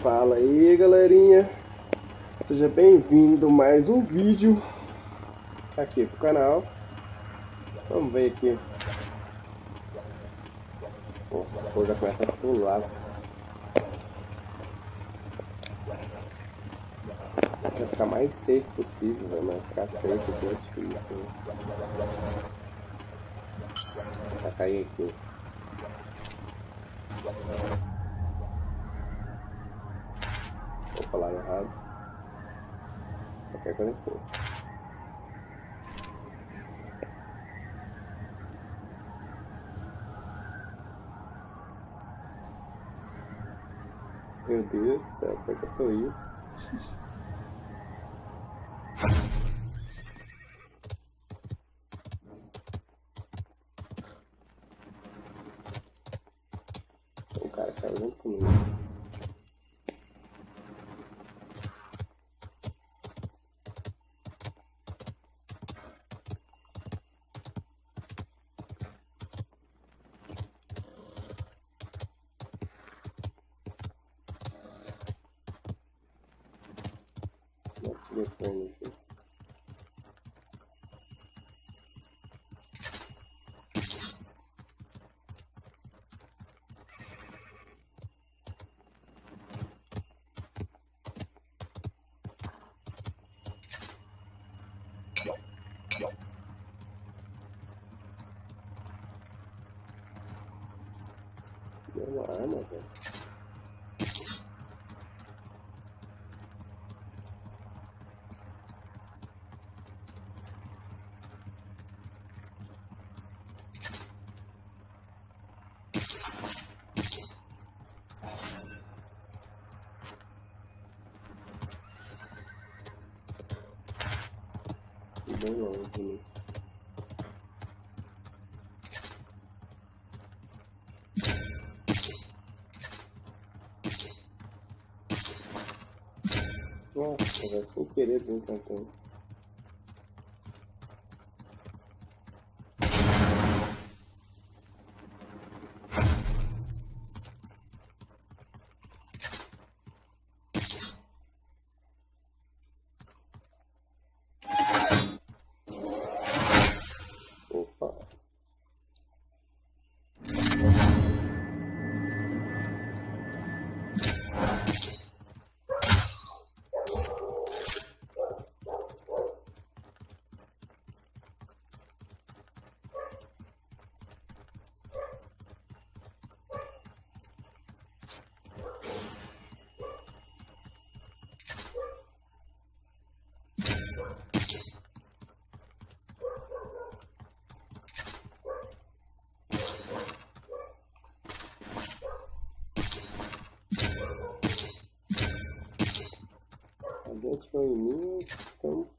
Fala aí galerinha, seja bem-vindo mais um vídeo aqui pro canal. Vamos ver aqui. Nossa, as coisas começam a pular. Vai ficar mais safe possível, velho, mas ficar safe aqui é difícil. Né? Vai cair aqui. Vou falar errado. Qualquer coisa que for. Meu Deus do céu, como é que eu tô indo? O cara caiu junto comigo. 你没有 với. Vai sem querer desencantando. Atirou em mim, então.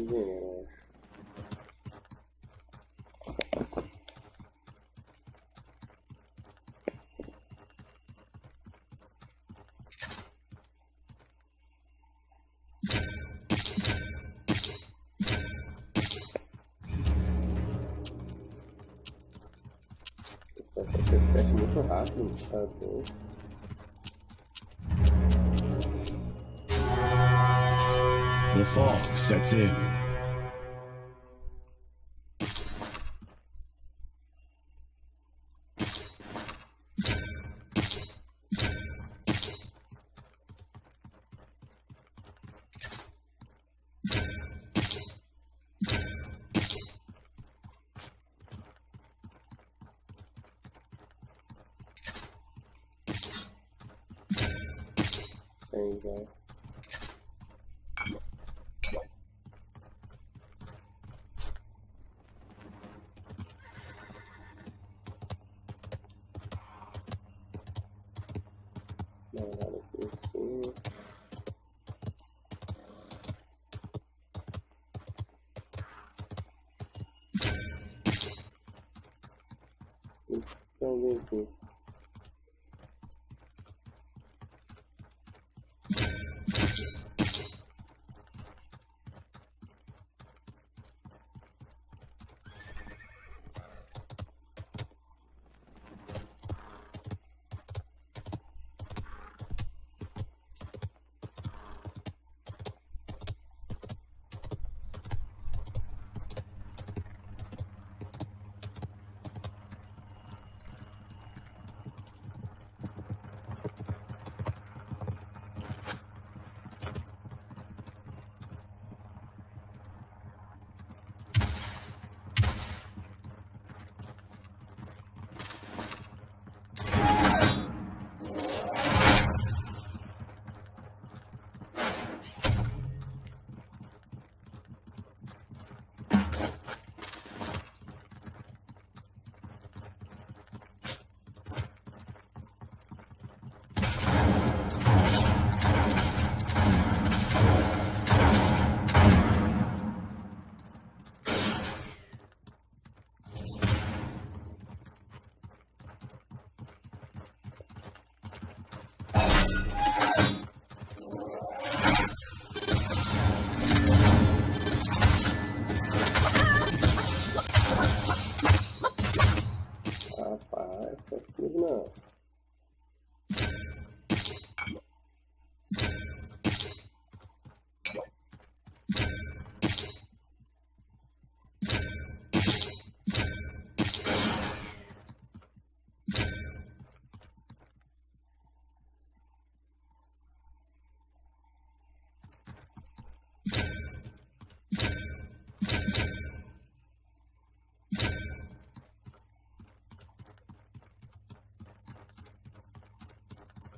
Esse daqui fecha muito rápido, tá. The fog sets in. There you go. example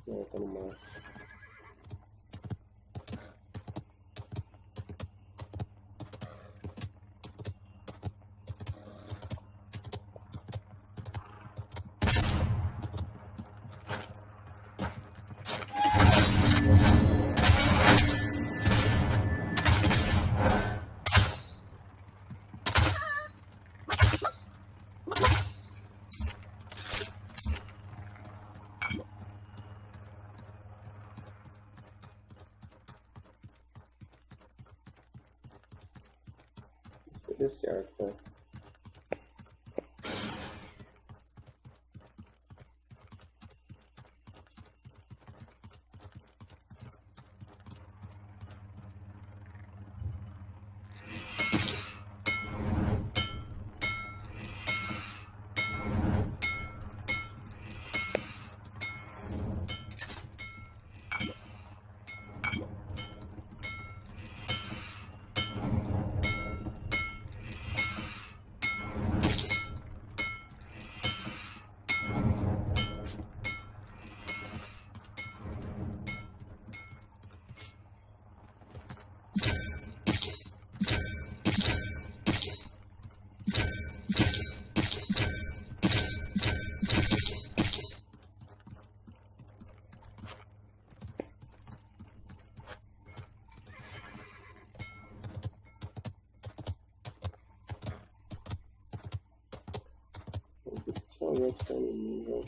Saya. deserta никто не видел.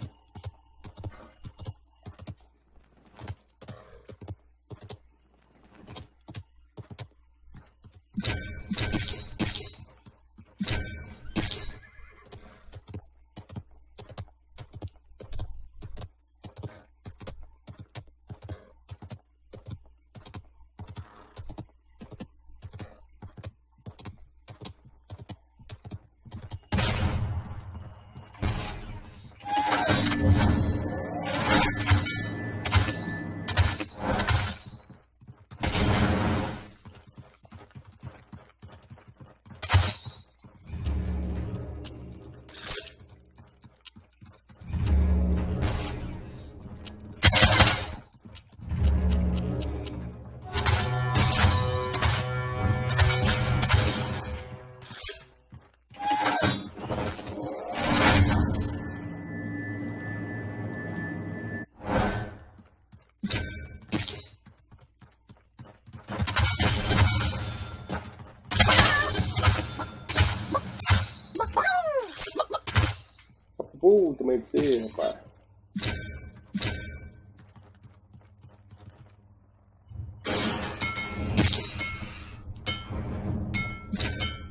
Puta, mas pra você, rapaz.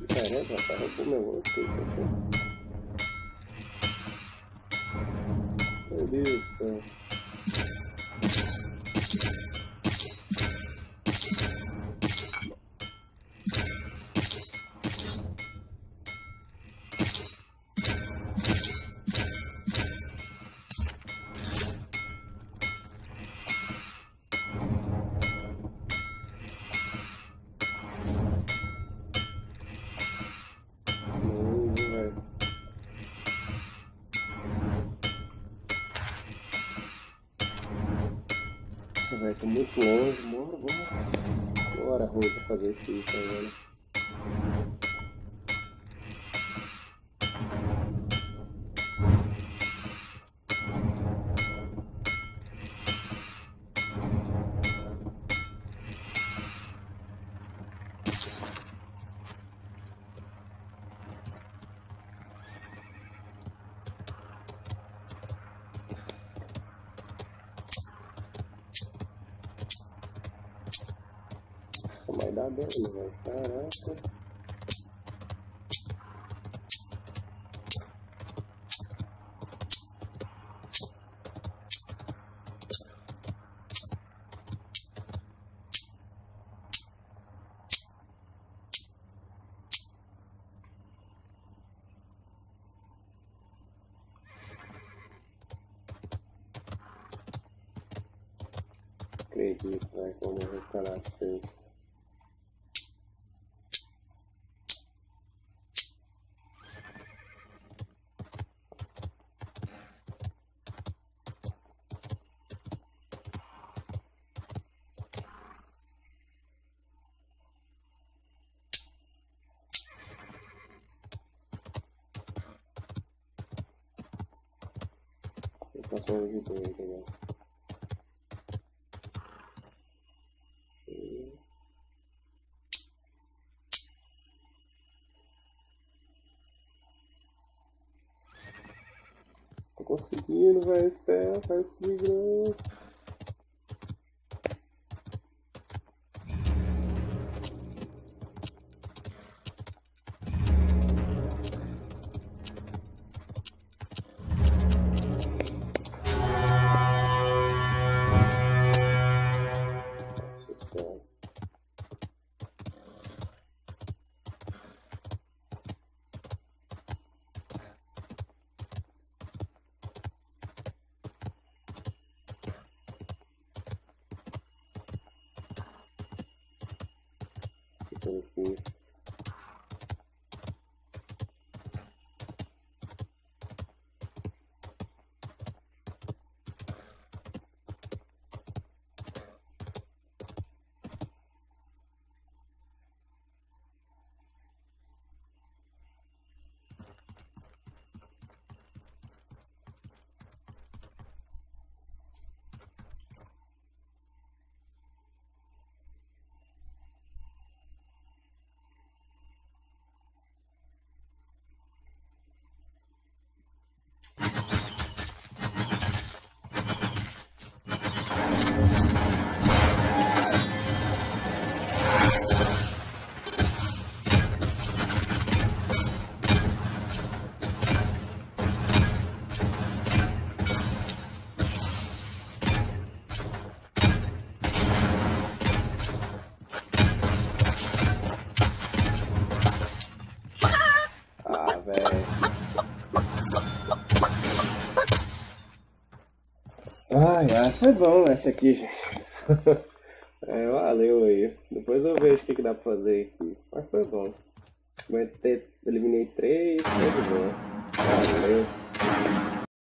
Caramba, rapaz, roubou meu outro. Meu Deus do céu. Nossa, velho, tô muito longe. Bora, bora. Bora, pra fazer esse item agora. Mas dá bem, velho. Caraca. Acredito, velho, que eu vou Passou de dois agora. Tô conseguindo, velho. Espera, faz comigo. Ficando aqui. Foi bom essa aqui, gente. É, valeu aí. Depois eu vejo o que, que dá pra fazer aqui. Mas foi bom. Eliminei três, foi bom. Valeu.